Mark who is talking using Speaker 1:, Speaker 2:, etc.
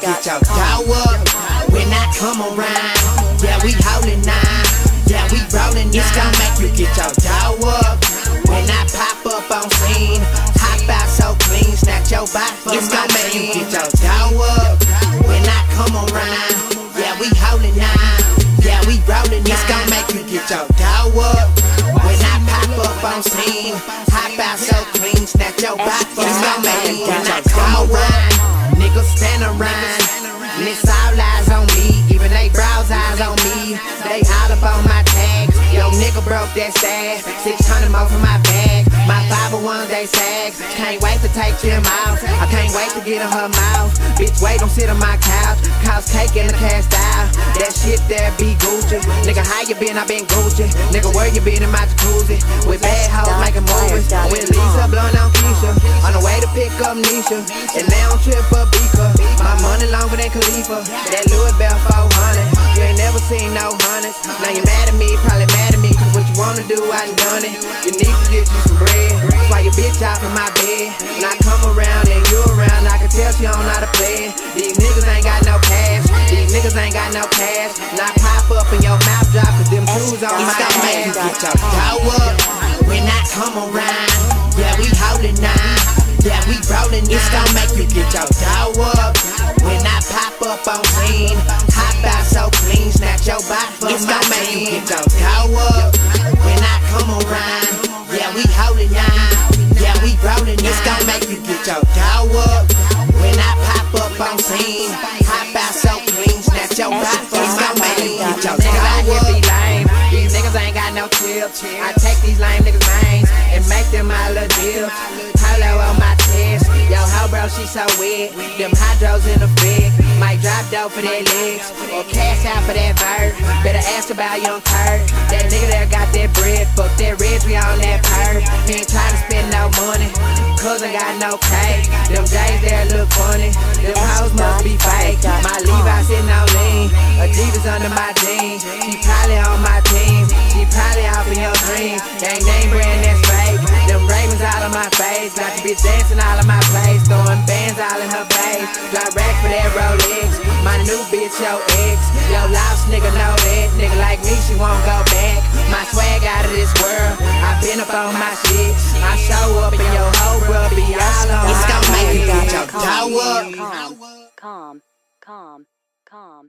Speaker 1: get your dough up. When I come around, yeah, we holding nine. Yeah, we rolling nine. It's gon' make you get your dough up. When I pop up on scene, hop out so clean, snatch your body from It's gon' make you get your dough up. When I come around, yeah, we holding nine. Yeah, we rolling nine. It's gon' make you get your dough up. When I pop up on scene, hop out so clean, snatch your body from It's gon' make you get your dough up. Stand around, and it's all eyes on me. Even they brows eyes on me. They all up on my tags. Yo, nigga broke that stash. 600 more for my bag. My 501 they sags. Can't wait to take them out. I can't wait to get in her mouth. Bitch, wait, don't sit on my couch. Cause cake in the cast out. That shit there be Gucci. Nigga, how you been? I been Gucci. Nigga, where you been in my jacuzzi? With bad hoes making movies. With Lisa blowing on Keisha. On the way to pick up Nisha. And money longer than Khalifa. That Louis Bell 400. You ain't never seen no hundreds. Now you mad at me, probably mad at me. Cause what you wanna do, I done done it. You need to get you some bread. Why your bitch out of my bed. When I come around and you around. I can tell she don't know how to play. These niggas ain't got no cash. These niggas ain't got no cash. I pop up and your mouth drop. Cause them shoes on my ass. Get your dough up when I come around. Yeah, we holding nine. Yeah, we rolling. It's gon' make you get your dough up. When I pop up on scene, hop out so clean, snatch your body from It's gon' make you get your dough up. When I come around, yeah, we holding nine. Yeah, we rolling. It's gon' make you get your dough up. When I pop up on scene, hop out so clean, snatch your body gon' make you get your dough up. These niggas ain't got no chips. I take these lame niggas' minds and make them my little deals. Hello on my chest. Bro, so wet. Them hydros in the fig. Might drop dope for their legs. Or cash out for that bird. Better ask about young Kurt. That nigga there got that bread. Fuck that rich, we on that bird. He ain't trying to spend no money. Cause I got no pay. Them days there look funny. Them hoes must be fake. My Levi sitting on lean. Adidas under my jeans. She probably on my team. She probably off in your dream. Gang name brand my face. Got the bitch dancing all in my place. Throwing bands all in her face. Drop rack for that Rolex. My new bitch, your ex. Yo, lost nigga know that. Nigga like me, she won't go back. My swag out of this world. I been up on my shit. I show up in your whole world. Be all on
Speaker 2: It's
Speaker 1: my
Speaker 2: gonna make you
Speaker 1: way.
Speaker 2: get your
Speaker 1: Dough up.
Speaker 2: calm, calm, calm, calm.